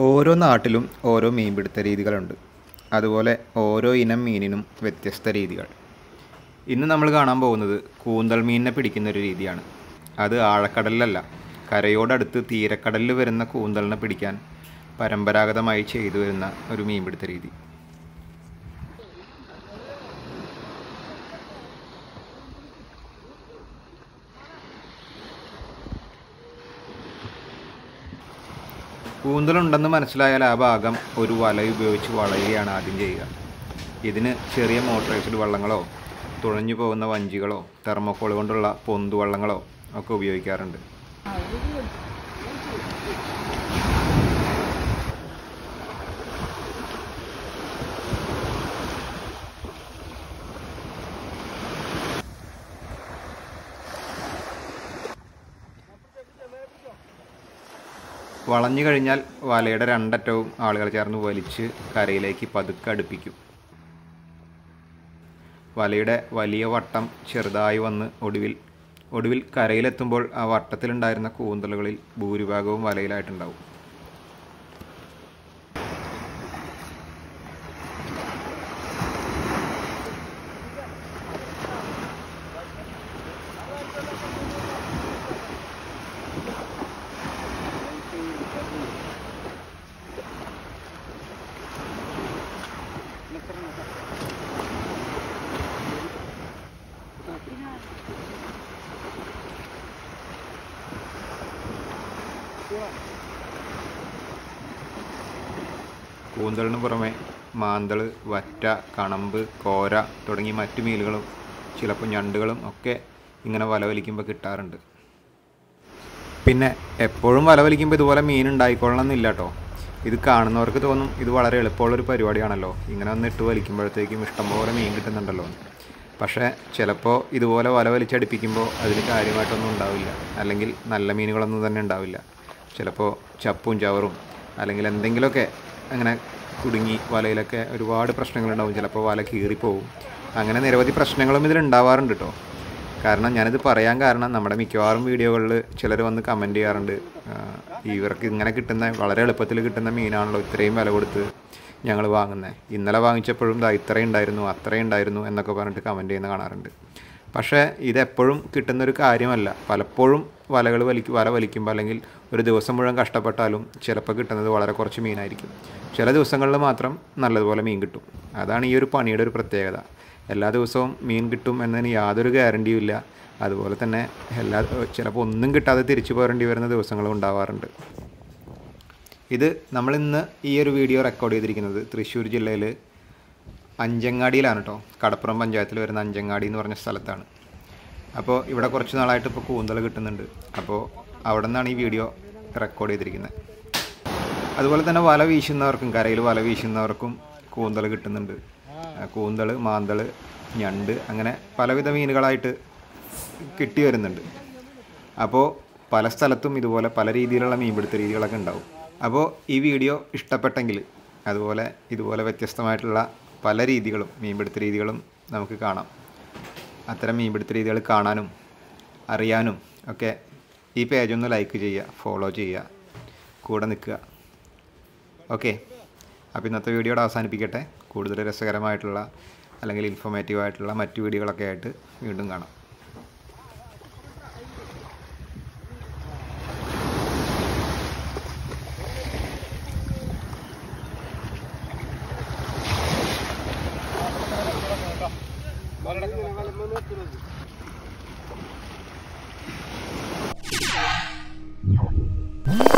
ഓരോ നാട്ടിലും ഓരോ മീൻ മീൻപിടുത്ത രീതികളുണ്ട്. അതുപോലെ ഓരോ ഇനം മീനിനും വ്യത്യസ്ത രീതികൾ. ഇന്ന് നമ്മൾ കാണാൻ പോകുന്നത് കൂന്തൽ മീനിനെ പിടിക്കുന്ന ഒരു രീതിയാണ്. അത് ആഴക്കടലിലല്ല കരയോടടുത്ത് തീരക്കടലിൽ വരുന്ന കൂന്തലിനെ പിടിക്കാൻ പരമ്പരാഗതമായി ചെയ്തു വരുന്ന ഒരു മീൻപിടുത്ത രീതി. കൂന്തലുണ്ടെന്ന് മനസ്സിലായാൽ ആ ഭാഗം ഒരു വല ഉപയോഗിച്ച് വളയുകയാണ് ആദ്യം ചെയ്യുക. ഇതിന് ചെറിയ മോട്ടറൈസ്ഡ് വള്ളങ്ങളോ തുഴഞ്ഞു പോകുന്ന വഞ്ചികളോ തെർമോക്കോൾ കൊണ്ടുള്ള പൊന്തുവള്ളങ്ങളോ ഒക്കെ ഉപയോഗിക്കാറുണ്ട്. വളഞ്ഞു കഴിഞ്ഞാൽ വലയുടെ രണ്ടറ്റവും ആളുകൾ ചേർന്ന് വലിച്ച് കരയിലേക്ക് പതുക്കെ അടുപ്പിക്കും. വലയുടെ വലിയ വട്ടം ചെറുതായി വന്ന് ഒടുവിൽ ഒടുവിൽ കരയിലെത്തുമ്പോൾ ആ വട്ടത്തിലുണ്ടായിരുന്ന കൂന്തലുകളിൽ ഭൂരിഭാഗവും വലയിലായിട്ടുണ്ടാവും. കൂന്തലിന് പുറമെ മാന്തൾ വറ്റ കണമ്പ് കോര തുടങ്ങി മറ്റു മീനുകളും ചിലപ്പോൾ ഞണ്ടുകളും ഒക്കെ ഇങ്ങനെ വല വലിക്കുമ്പോൾ കിട്ടാറുണ്ട്. പിന്നെ എപ്പോഴും വലവലിക്കുമ്പോൾ ഇതുപോലെ മീൻ ഉണ്ടായിക്കൊള്ളണം എന്നില്ല കേട്ടോ ഇത് കാണുന്നവർക്ക് തോന്നും ഇത് വളരെ എളുപ്പമുള്ളൊരു പരിപാടിയാണല്ലോ. ഇങ്ങനെ ഒന്ന് ഇട്ട് വലിക്കുമ്പോഴത്തേക്കും ഇഷ്ടംപോലെ മീൻ കിട്ടുന്നുണ്ടല്ലോ. പക്ഷേ ചിലപ്പോൾ ഇതുപോലെ വല വലിച്ചടിപ്പിക്കുമ്പോൾ അതിന് കാര്യമായിട്ടൊന്നും ഉണ്ടാവില്ല. അല്ലെങ്കിൽ നല്ല മീനുകളൊന്നും തന്നെ ഉണ്ടാവില്ല. ചിലപ്പോൾ ചപ്പും ചവറും അല്ലെങ്കിൽ എന്തെങ്കിലുമൊക്കെ അങ്ങനെ കുടുങ്ങി വലയിലൊക്കെ ഒരുപാട് പ്രശ്നങ്ങളുണ്ടാവും. ചിലപ്പോൾ വല കീറിപ്പോവും. അങ്ങനെ നിരവധി പ്രശ്നങ്ങളും ഇതിൽ ഉണ്ടാവാറുണ്ട് കേട്ടോ കാരണം ഞാനിത് പറയാൻ കാരണം നമ്മുടെ മിക്കവാറും വീഡിയോകളിൽ ചിലർ വന്ന് കമന്റ് ചെയ്യാറുണ്ട്. ഇവർക്ക് ഇങ്ങനെ കിട്ടുന്ന വളരെ എളുപ്പത്തിൽ കിട്ടുന്ന മീനാണല്ലോ ഇത്രയും വില കൊടുത്ത് ഞങ്ങൾ വാങ്ങുന്നത് ഇന്നലെ വാങ്ങിച്ചപ്പോഴും ദാ ഇത്രയും ഉണ്ടായിരുന്നു അത്രയും ഉണ്ടായിരുന്നു എന്നൊക്കെ പറഞ്ഞിട്ട് കമന്റ് ചെയ്യുന്ന കാണാറുണ്ട്. പക്ഷേ ഇതെപ്പോഴും കിട്ടുന്നൊരു കാര്യമല്ല. പലപ്പോഴും വലകൾ വലിക്കും വല വലിക്കുമ്പോൾ അല്ലെങ്കിൽ ഒരു ദിവസം മുഴുവൻ കഷ്ടപ്പെട്ടാലും ചിലപ്പോൾ കിട്ടുന്നത് വളരെ കുറച്ച് മീനായിരിക്കും. ചില ദിവസങ്ങളിൽ മാത്രം നല്ലതുപോലെ മീൻ കിട്ടും. അതാണ് ഈ ഒരു പണിയുടെ ഒരു പ്രത്യേകത. എല്ലാ ദിവസവും മീൻ കിട്ടും എന്നതിന് യാതൊരു ഗ്യാരണ്ടിയും ഇല്ല. അതുപോലെ തന്നെ എല്ലാ ചിലപ്പോൾ ഒന്നും കിട്ടാതെ തിരിച്ചു പോരേണ്ടി വരുന്ന ദിവസങ്ങളും ഉണ്ടാവാറുണ്ട്. ഇത് നമ്മളിന്ന് ഈ ഒരു വീഡിയോ റെക്കോർഡ് ചെയ്തിരിക്കുന്നത് തൃശ്ശൂർ ജില്ലയിൽ അഞ്ചങ്ങാടിയിലാണ് കേട്ടോ കടപ്പുറം പഞ്ചായത്തിൽ വരുന്ന അഞ്ചങ്ങാടി എന്ന് പറഞ്ഞ സ്ഥലത്താണ്. അപ്പോൾ ഇവിടെ കുറച്ച് നാളായിട്ട് ഇപ്പോൾ കൂന്തൽ കിട്ടുന്നുണ്ട്. അപ്പോൾ അവിടെ നിന്നാണ് ഈ വീഡിയോ റെക്കോർഡ് ചെയ്തിരിക്കുന്നത് അതുപോലെ തന്നെ വല വീശുന്നവർക്കും കരയിൽ വല വീശുന്നവർക്കും കൂന്തൽ കിട്ടുന്നുണ്ട്. കൂന്തൾ മാന്തൾ ഞണ്ട് അങ്ങനെ പലവിധ മീനുകളായിട്ട് കിട്ടി വരുന്നുണ്ട്. അപ്പോൾ പല സ്ഥലത്തും ഇതുപോലെ പല രീതിയിലുള്ള മീൻപിടുത്ത രീതികളൊക്കെ ഉണ്ടാവും. അപ്പോൾ ഈ വീഡിയോ ഇഷ്ടപ്പെട്ടെങ്കിൽ അതുപോലെ ഇതുപോലെ വ്യത്യസ്തമായിട്ടുള്ള പല രീതികളും മീൻപിടുത്ത രീതികളും നമുക്ക് കാണാം. അത്തരം മീൻപിടുത്ത രീതികൾ കാണാനും അറിയാനും ഒക്കെ ഈ പേജ് ഒന്ന് ലൈക്ക് ചെയ്യുക ഫോളോ ചെയ്യുക കൂടെ നിൽക്കുക. ഓക്കെ അപ്പോൾ ഇന്നത്തെ വീഡിയോയുടെ അവസാനിപ്പിക്കട്ടെ. കൂടുതൽ രസകരമായിട്ടുള്ള അല്ലെങ്കിൽ ഇൻഫോർമേറ്റീവ് ആയിട്ടുള്ള മറ്റു വീഡിയോകളൊക്കെ ആയിട്ട് വീണ്ടും കാണാം. Mm-hmm.